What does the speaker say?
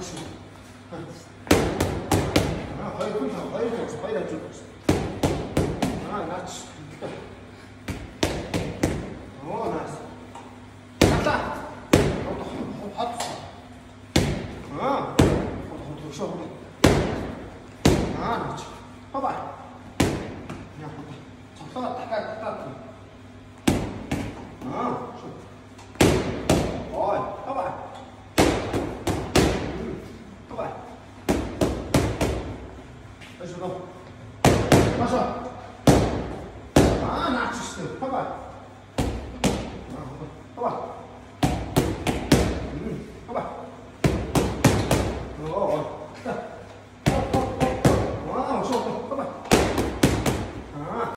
Хош. Аа, хоёр хүн тав, хоёр хүн, хоёр ажил. Аа, наач. Оо, наач. Хата. Хат. Аа. Хот хот шоо. Аа, наач. Бабай. Яа. Цоглоо дахиад よし、行こう。マッサージ。ああ、ナチスパパ。なるほど。パパ。